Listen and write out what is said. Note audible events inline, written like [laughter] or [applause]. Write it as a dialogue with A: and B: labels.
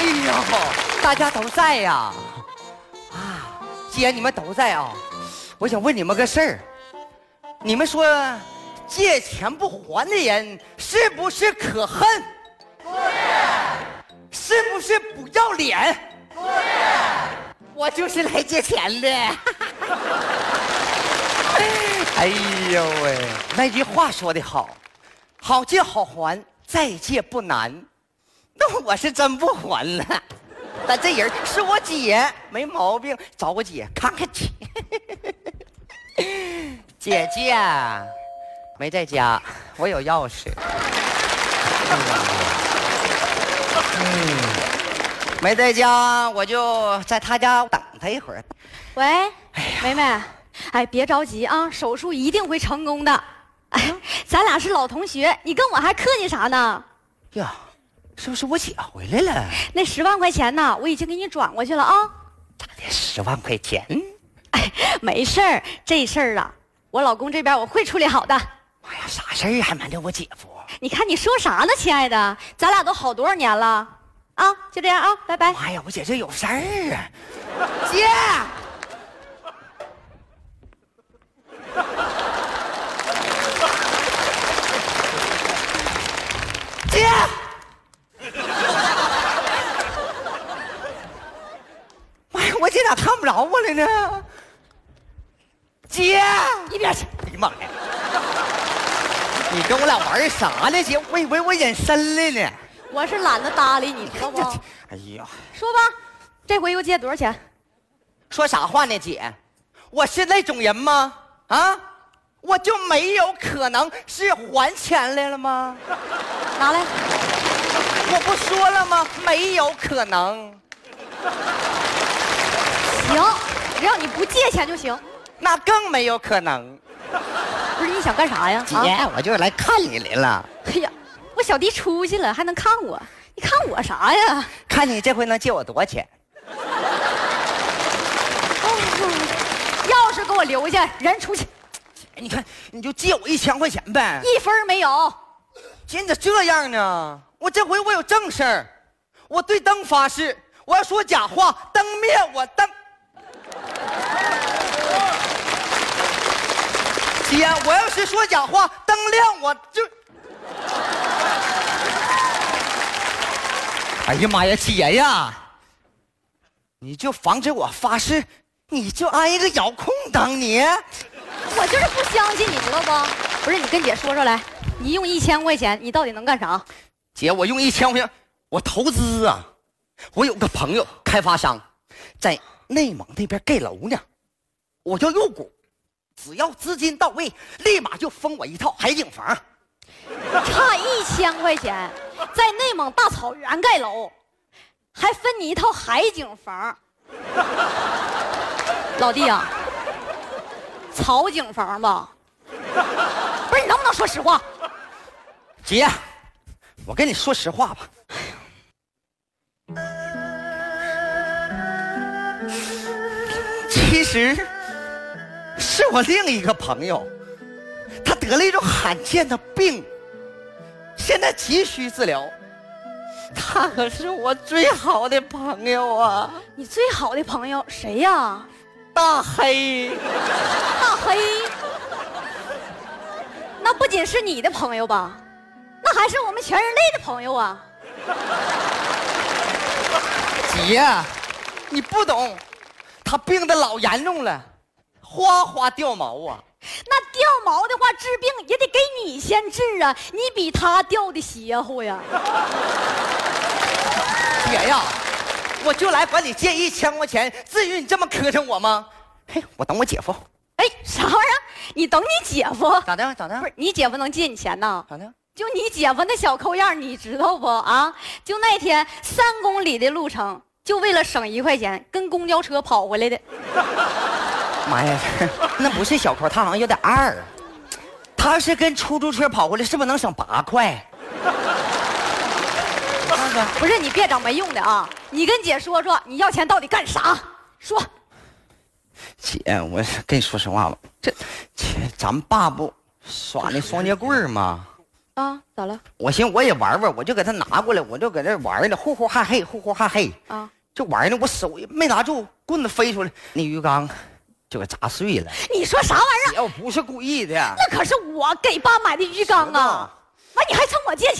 A: 哎呦，大家都在呀！啊，既然你们都在啊，我想问你们个事儿。你们说，借钱不还的人是不是可恨？不是。是不是不要脸？不是。我就是来借钱的。[laughs] 哎呦喂，那句话说得好，好借好还，再借不难。那我是真不还了。但这人是我姐，没毛病，找我姐看看去。姐姐没在家，我有钥匙。嗯，没在家，我就在他家等他一会儿。
B: 喂，梅梅，哎，别着急啊，手术一定会成功的。哎，咱俩是老同学，你跟我还客气啥呢？
A: 呀，是不是我姐回来了？
B: 那十万块钱呢，我已经给你转过去了啊。
A: 咋的？十万块钱？
B: 哎，没事儿，这事儿啊。我老公这边我会处理好的。
A: 妈呀，啥事儿还瞒着我姐夫？
B: 你看你说啥呢，亲爱的？咱俩都好多少年了，啊，就这样啊，拜拜。
A: 妈呀，我姐这有事儿啊，姐，妈呀，我姐咋看不着我了呢？姐，
B: 一边去！
A: 哎呀妈呀！你跟我俩玩啥呢，姐？我以为我隐身了呢。
B: 我是懒得搭理你，知道不？
A: 哎呀，
B: 说吧，这回又借多少钱？
A: 说啥话呢，姐？我是那种人吗？啊，我就没有可能是还钱来了吗？
B: 拿来！
A: 我不说了吗？没有可能。
B: 行，只要你不借钱就行。
A: 那更没有可能。
B: 不是你想干啥呀？
A: 姐，我就是来看你来了。哎呀，
B: 我小弟出去了，还能看我？你看我啥呀？
A: 看你这回能借我多少钱？
B: 钥匙给我留下，人出去。
A: 你看，你就借我一千块钱呗。
B: 一分没有。
A: 姐，你咋这样呢？我这回我有正事儿，我对灯发誓，我要说假话，灯灭我灯。姐，我要是说假话，灯亮我就 [laughs]…… 哎呀妈呀，姐呀，你就防止我发誓，你就安一个遥控灯，你。
B: 我就是不相信你，知道不？不是你跟姐说说来，你用一千块钱，你到底能干啥？
A: 姐，我用一千块钱，我投资啊！我有个朋友开发商，在内蒙那边盖楼呢，我叫入股。只要资金到位，立马就封我一套海景房。
B: 差一千块钱，在内蒙大草原盖楼，还分你一套海景房。[laughs] 老弟啊，草景房吧？不是你能不能说实话？
A: 姐，我跟你说实话吧。其实。是我另一个朋友，他得了一种罕见的病，现在急需治疗。他可是我最好的朋友啊！
B: 你最好的朋友谁呀？
A: 大黑。
B: 大黑，那不仅是你的朋友吧？那还是我们全人类的朋友啊！
A: 姐，你不懂，他病的老严重了。哗哗掉毛啊！
B: 那掉毛的话，治病也得给你先治啊！你比他掉的邪乎呀！[laughs]
A: 姐呀，我就来管你借一千块钱，至于你这么磕碜我吗？嘿，我等我姐夫。
B: 哎，啥玩意儿？你等你姐夫？
A: 咋的？咋的？
B: 不是你姐夫能借你钱呢？
A: 咋的？
B: 就你姐夫那小抠样，你知道不？啊，就那天三公里的路程，就为了省一块钱，跟公交车跑回来的。[laughs]
A: 妈呀，那不是小抠，他好像有点二。他是跟出租车跑回来，是不是能省八块？[laughs]
B: 不是你别整没用的啊！你跟姐说说，你要钱到底干啥？说。
A: 姐，我跟你说实话吧，这，姐，咱爸不耍那双截棍吗？
B: 啊，咋了？
A: 我寻思我也玩玩，我就给他拿过来，我就搁这玩呢，呼呼哈嘿，呼呼哈嘿，
B: 啊，
A: 就玩呢。我手也没拿住，棍子飞出来，那鱼缸就给砸碎了。
B: 你说啥玩意儿？
A: 姐，我不是故意的。
B: 那可是我给爸买的鱼缸啊！完，你还冲我借钱？